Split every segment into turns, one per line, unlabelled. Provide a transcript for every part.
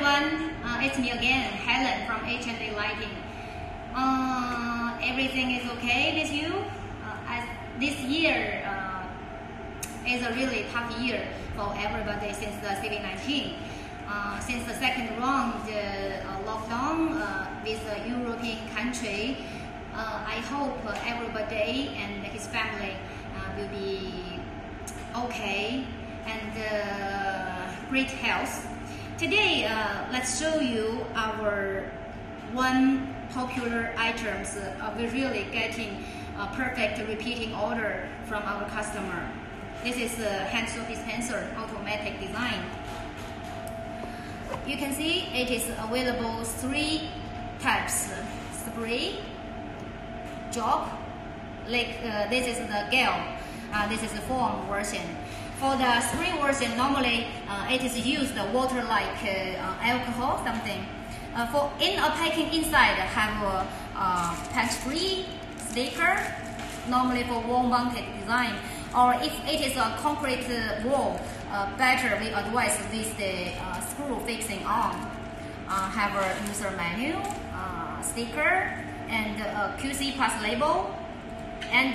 everyone, uh, it's me again, Helen from H&A Lighting. Uh, everything is okay with you? Uh, as this year uh, is a really tough year for everybody since the COVID-19. Uh, since the second round uh, lockdown with the European country, I hope everybody and his family will be okay and great health. Today, uh, let's show you our one popular items uh, we're really getting a perfect repeating order from our customer. This is a hand soap dispenser automatic design. You can see it is available three types, spray, drop, like uh, this is the gel, uh, this is the foam version. For the spray version, normally uh, it is used water like uh, alcohol, something. Uh, for in a packing inside have a uh, punch-free sticker, normally for wall-mounted design. Or if it is a concrete wall, uh, better we advise with the uh, screw fixing on. Uh, have a user manual, sticker, and a QC pass label, and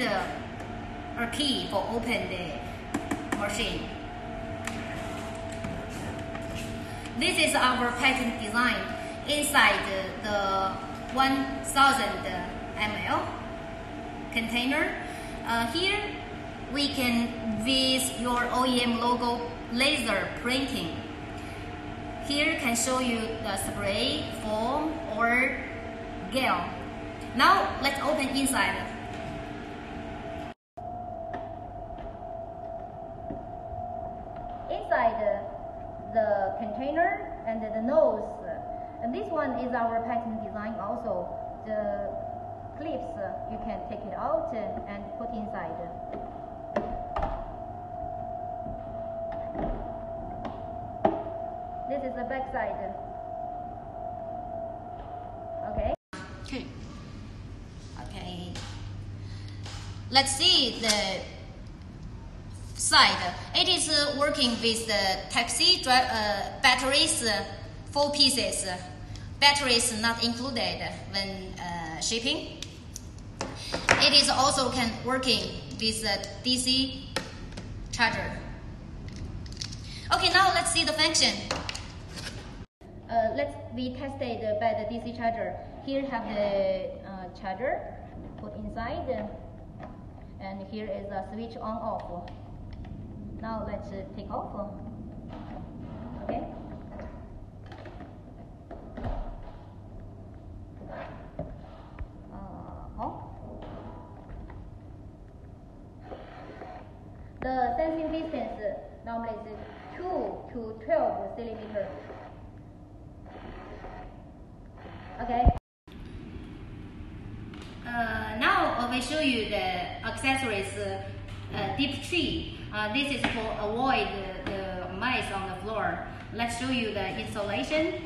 a key for open the machine. This is our patent design inside the 1000 ml container. Uh, here we can with your OEM logo laser printing. Here can show you the spray, foam or gel. Now let's open inside. Inside the container and the nose. And this one is our patent design also. The clips, you can take it out and put inside. This is the back side. Okay. Okay. Okay. Let's see the side. It is working with the Type-C uh, batteries, uh, four pieces. Batteries not included when uh, shipping. It is also can working with the DC charger. Okay, now let's see the function. Uh, let's be tested by the DC charger. Here have the uh, charger put inside, and here is a switch on off. Now let's uh, take off. Okay. Uh, the sensing distance normally is 2 to 12 centimeters. Okay. Uh, now I will show you the accessories uh, uh, deep tree. Uh, this is for avoid the, the, mice on the floor. Let's show you the installation.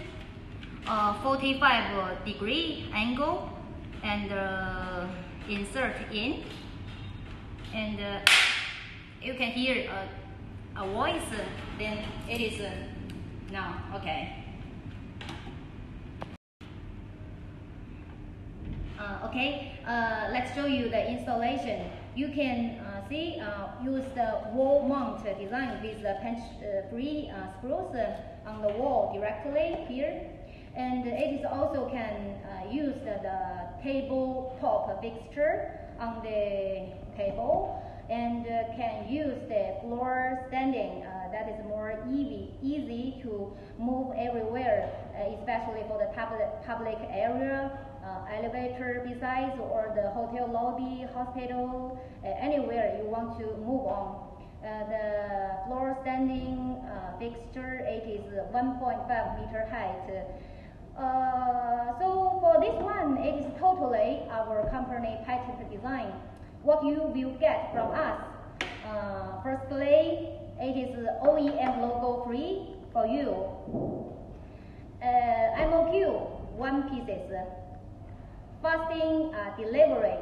Uh, 45 degree angle and uh, insert in. And uh, you can hear a, a voice, then it is uh, now, okay. Uh, okay, uh, let's show you the installation. You can see, uh, use the wall mount design with the punch-free uh, screws uh, on the wall directly here. And it is also can use the, the table top fixture on the table and uh, can use the floor standing. Uh, that is more easy, easy to move everywhere, uh, especially for the public, public area, uh, elevator besides, or the hotel lobby, hospital, uh, anywhere you want to move on. Uh, the floor standing fixture, it is 1.5 meter height. so for this one, it is totally our company patent design what you will get from us. Uh, firstly, it is OEM logo free for you. Uh, MOQ, one pieces. Fasting uh, delivery,